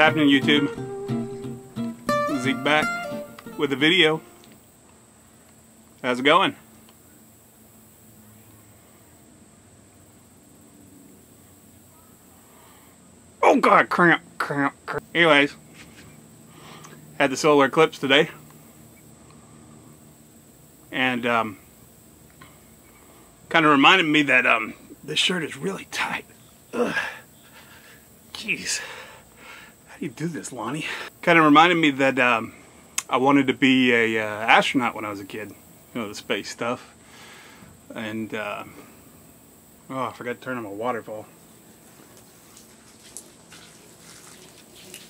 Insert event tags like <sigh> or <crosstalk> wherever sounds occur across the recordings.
happening YouTube? Zeke back with a video. How's it going? Oh god, cramp, cramp, cramp. Anyways, had the solar eclipse today. And um, kind of reminded me that um, this shirt is really tight. Ugh. Jeez. Do you do this, Lonnie? Kind of reminded me that um, I wanted to be a uh, astronaut when I was a kid. You know, the space stuff. And, uh, oh, I forgot to turn on my waterfall.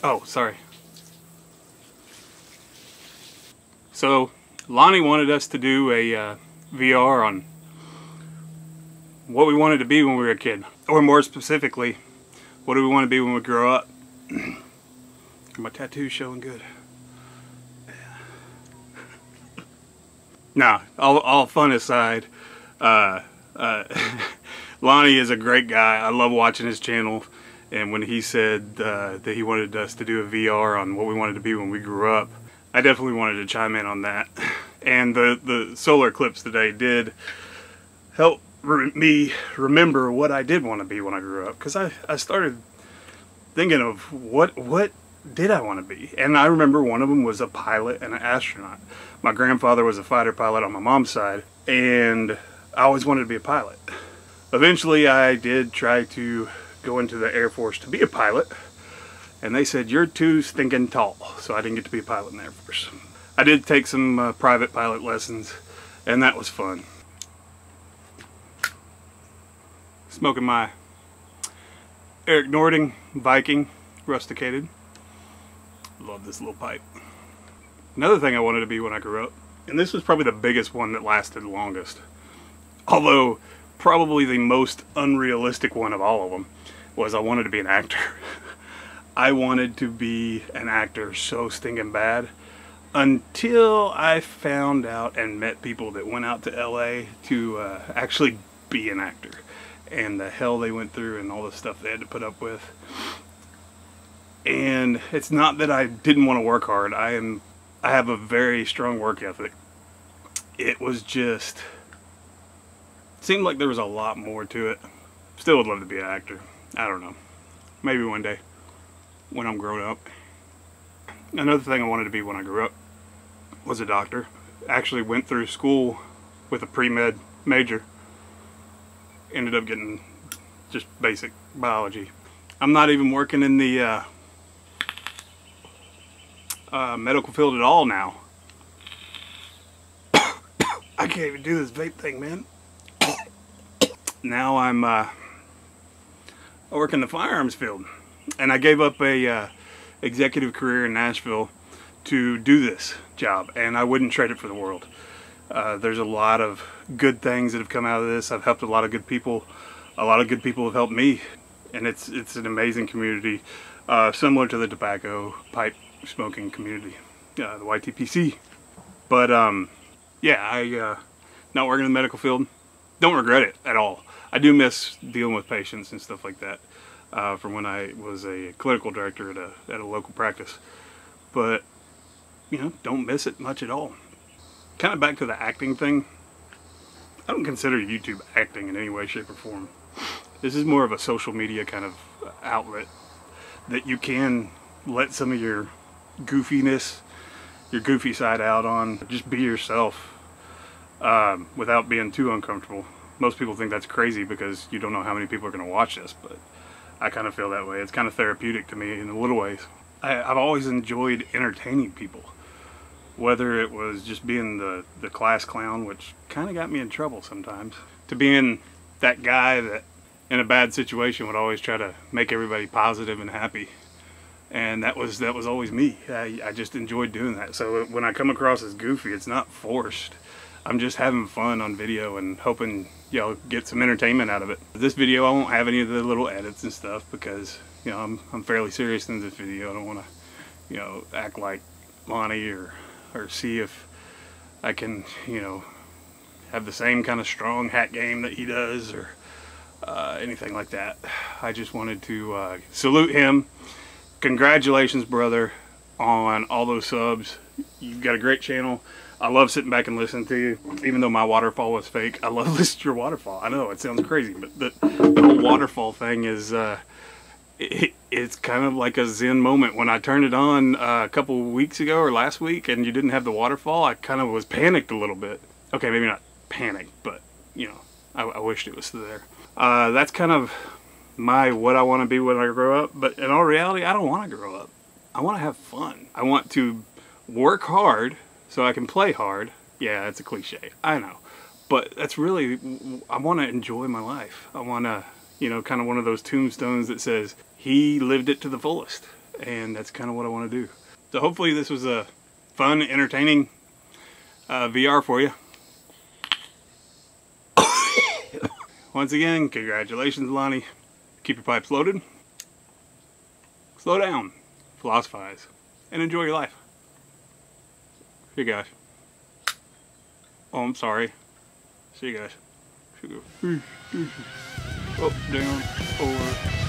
Oh, sorry. So, Lonnie wanted us to do a uh, VR on what we wanted to be when we were a kid. Or more specifically, what do we want to be when we grow up? <clears throat> My tattoo's showing good. <laughs> nah, all, all fun aside, uh, uh, <laughs> Lonnie is a great guy. I love watching his channel. And when he said uh, that he wanted us to do a VR on what we wanted to be when we grew up, I definitely wanted to chime in on that. <laughs> And the, the solar eclipse today did help re me remember what I did want to be when I grew up. Because I, I started thinking of what, what did I want to be? And I remember one of them was a pilot and an astronaut. My grandfather was a fighter pilot on my mom's side. And I always wanted to be a pilot. Eventually I did try to go into the Air Force to be a pilot. And they said, you're too stinking tall. So I didn't get to be a pilot in the Air Force. I did take some uh, private pilot lessons, and that was fun. Smoking my Erik Nørding Viking rusticated. Love this little pipe. Another thing I wanted to be when I grew up, and this was probably the biggest one that lasted longest. Although, probably the most unrealistic one of all of them was I wanted to be an actor. <laughs> I wanted to be an actor so stinking bad until I found out and met people that went out to LA to uh, actually be an actor and the hell they went through and all the stuff they had to put up with. And it's not that I didn't want to work hard. I am I have a very strong work ethic. It was just seemed like there was a lot more to it. Still would love to be an actor. I don't know. Maybe one day when I'm grown up. Another thing I wanted to be when I grew up was a doctor. Actually went through school with a pre-med major. Ended up getting just basic biology. I'm not even working in the uh, uh, medical field at all now. <coughs> I can't even do this vape thing, man. now I'm uh, I work in the firearms field and I gave up a uh, executive career in Nashville to do this job and I wouldn't trade it for the world. Uh, there's a lot of good things that have come out of this. I've helped a lot of good people. A lot of good people have helped me and it's it's an amazing community uh, similar to the tobacco pipe smoking community, uh, the YTPC. But um, yeah, I uh, not working in the medical field. Don't regret it at all. I do miss dealing with patients and stuff like that uh, from when I was a clinical director at a, at a local practice. But, you know, don't miss it much at all. Kind of back to the acting thing. I don't consider YouTube acting in any way, shape, or form. This is more of a social media kind of outlet that you can let some of your goofiness, your goofy side out on. Just be yourself um, without being too uncomfortable. Most people think that's crazy because you don't know how many people are going to watch this, but I kind of feel that way. It's kind of therapeutic to me in a little ways. I, have always enjoyed entertaining people. Whether it was just being the, the class clown, which kind of got me in trouble sometimes, to being that guy that in a bad situation would always try to make everybody positive and happy. And that was that was always me. I, I just enjoyed doing that. So when I come across as goofy, it's not forced. I'm just having fun on video and hoping y'all get some entertainment out of it. This video, I won't have any of the little edits and stuff because, you know, I'm, I'm fairly serious in this video. I don't want to, you know, act like Lonnie or, or see if I can, you know, have the same kind of strong hat game that he does or uh, anything like that. I just wanted to uh, salute him congratulations, brother, on all those subs. You've got a great channel. I love sitting back and listening to you, even though my waterfall was fake. I love <laughs> listening to your waterfall. I know it sounds crazy, but the, the whole waterfall thing is, uh, it, it's kind of like a zen moment. When I turned it on uh, a couple weeks ago or last week and you didn't have the waterfall, I kind of was panicked a little bit. Okay, maybe not panicked, but, you know, I, I wished it was there. Uh, that's kind of my what I want to be when I grow up. But in all reality, I don't want to grow up. I want to have fun. I want to work hard so I can play hard. Yeah, it's a cliche. I know. But that's really, I want to enjoy my life. I want to, you know, kind of one of those tombstones that says, he lived it to the fullest. And that's kind of what I want to do. So hopefully this was a fun, entertaining uh, VR for you. <coughs> Once again, congratulations, Lonnie. Keep your pipes loaded. Slow down, philosophize, and enjoy your life. See you guys. Oh, I'm sorry. See you guys. Oh, down, over.